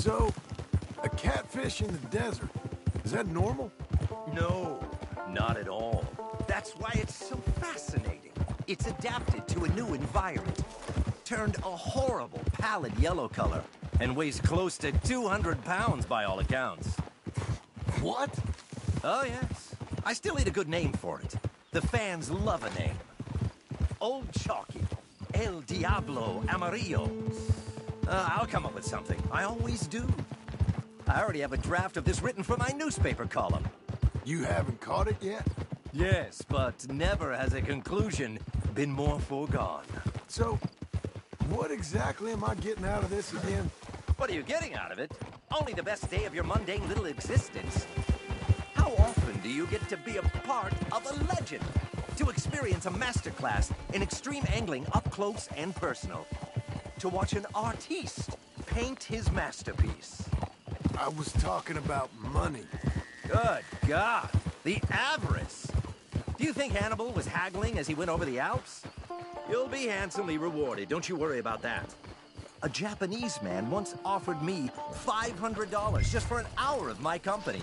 So, a catfish in the desert, is that normal? No, not at all. That's why it's so fascinating. It's adapted to a new environment. Turned a horrible pallid yellow color and weighs close to 200 pounds by all accounts. What? Oh, yes. I still need a good name for it. The fans love a name. Old Chalky. El Diablo Amarillo. Uh, I'll come up with something. I always do. I already have a draft of this written for my newspaper column. You haven't caught it yet? Yes, but never has a conclusion been more foregone. So, what exactly am I getting out of this again? What are you getting out of it? Only the best day of your mundane little existence. How often do you get to be a part of a legend? To experience a masterclass in extreme angling up close and personal. To watch an artiste paint his masterpiece. I was talking about money. Good God, the avarice. Do you think Hannibal was haggling as he went over the Alps? You'll be handsomely rewarded, don't you worry about that. A Japanese man once offered me $500 just for an hour of my company.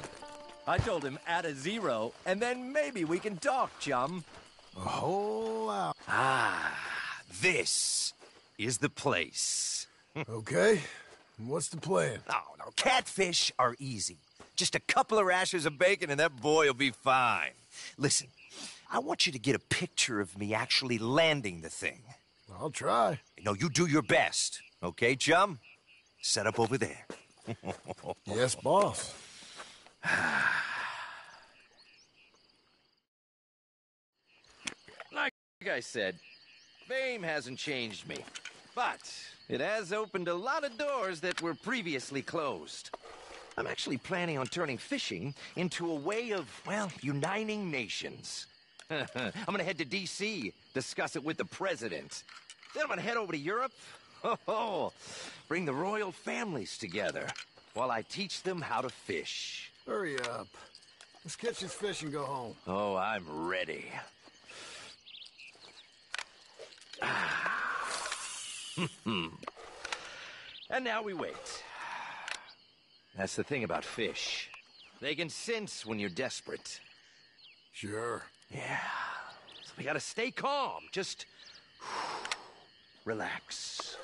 I told him add a zero, and then maybe we can talk, chum. A whole hour. Ah, this is the place. Okay, what's the plan? Oh, no, catfish are easy. Just a couple of rashers of bacon and that boy will be fine. Listen, I want you to get a picture of me actually landing the thing. I'll try. No, you do your best. Okay, chum? Set up over there. Yes, boss. Like I said, fame hasn't changed me. But it has opened a lot of doors that were previously closed. I'm actually planning on turning fishing into a way of, well, uniting nations. I'm gonna head to D.C., discuss it with the president. Then I'm gonna head over to Europe. Oh, bring the royal families together while I teach them how to fish. Hurry up. Let's catch this fish and go home. Oh, I'm ready. Ah. Hmm. and now we wait. That's the thing about fish. They can sense when you're desperate. Sure. Yeah. So we gotta stay calm. Just relax.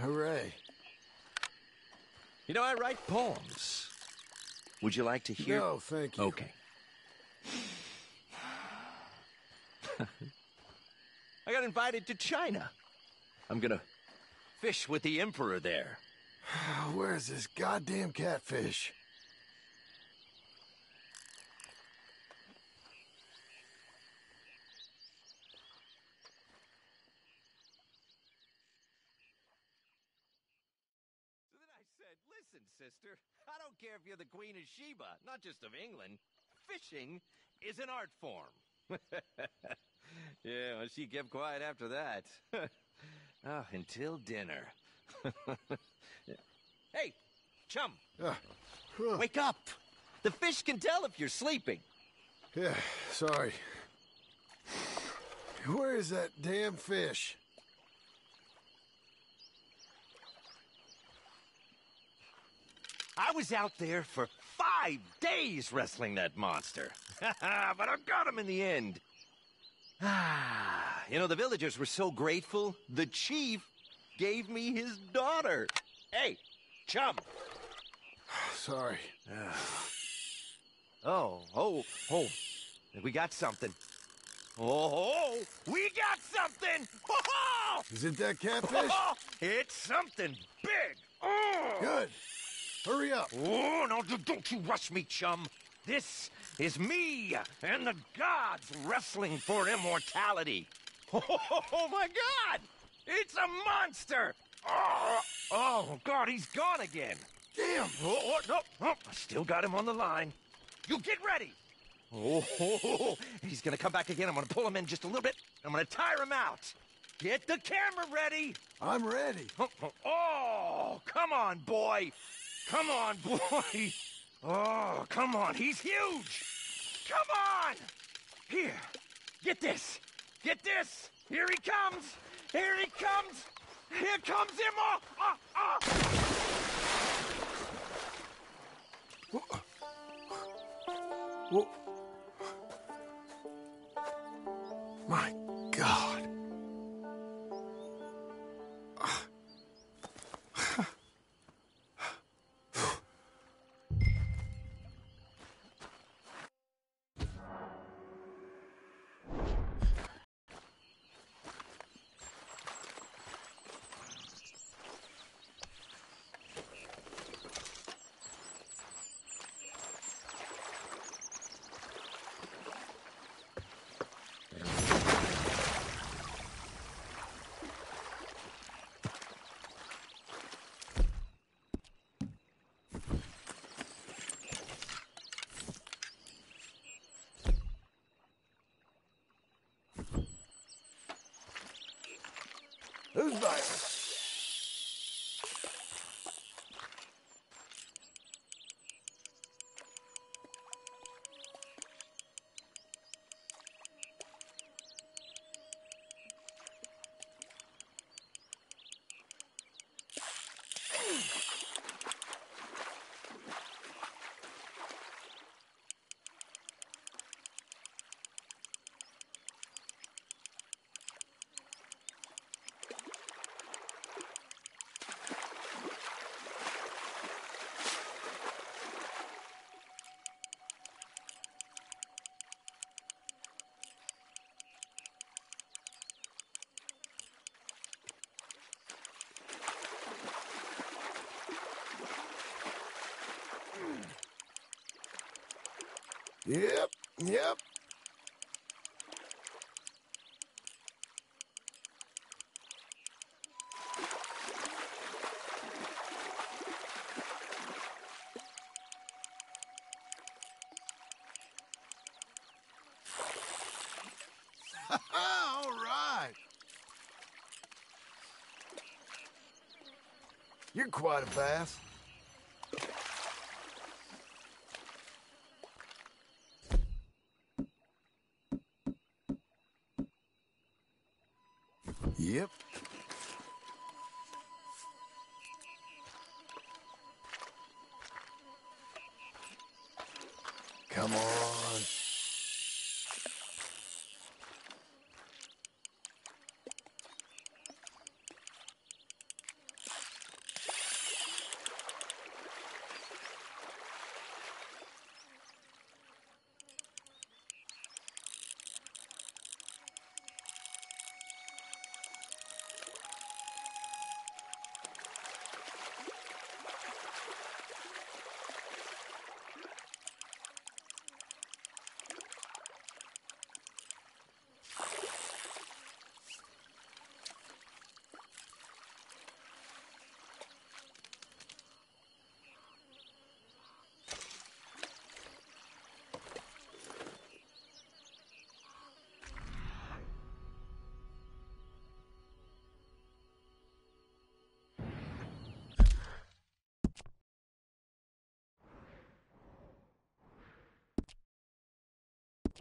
Hooray. You know, I write poems. Would you like to hear? No, thank you. Okay. I got invited to China. I'm gonna fish with the emperor there. Where's this goddamn catfish? So then I said, listen, sister, I don't care if you're the Queen of Sheba, not just of England. Fishing is an art form. yeah, well, she kept quiet after that. oh, until dinner. hey, chum, Uh, huh. wake up. The fish can tell if you're sleeping. Yeah, sorry. Where is that damn fish? I was out there for five days wrestling that monster. but I got him in the end. Ah, you know, the villagers were so grateful, the chief gave me his daughter. Hey, chum. Sorry. Oh, oh, oh. We got something. Oh, oh we got something! Oh, Is it that catfish? it's something big! Oh! Good. Hurry up. Oh, no, don't you rush me, chum. This is me and the gods wrestling for immortality. Oh, my God! It's a monster! Oh, oh, God, he's gone again. Damn. Oh, oh, no, no, I still got him on the line. You get ready. Oh, he's gonna come back again. I'm gonna pull him in just a little bit. I'm gonna tire him out. Get the camera ready. I'm ready. Oh, oh, oh, come on, boy. Come on, boy. Oh, come on. He's huge. Come on. Here. Get this. Get this! Here he comes! Here he comes! Here comes Immo! Ah, ah. Who's back? Yep, yep. All right. You're quite a bass.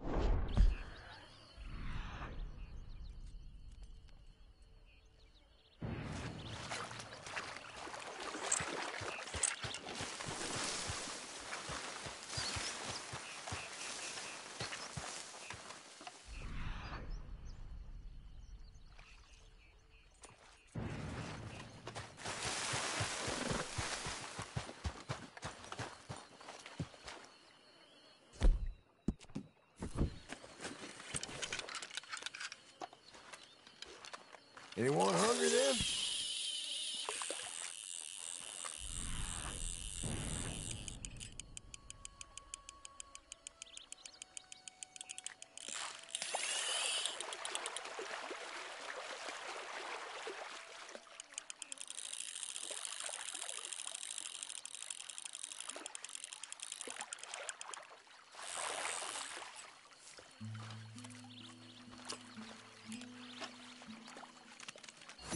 えっ? Anyone hungry then?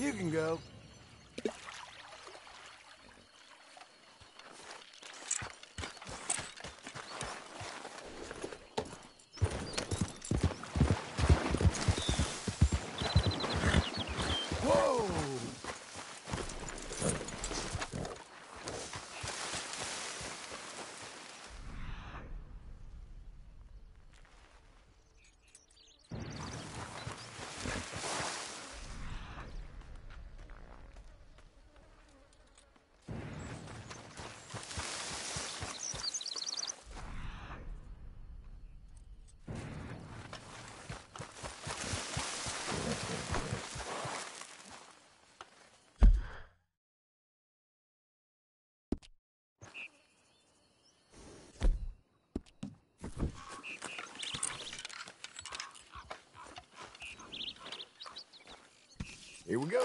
You can go. Here we go.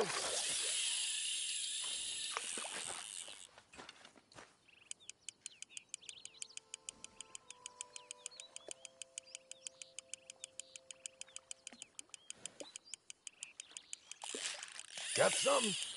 Got something.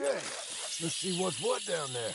Okay, let's see what's what down there.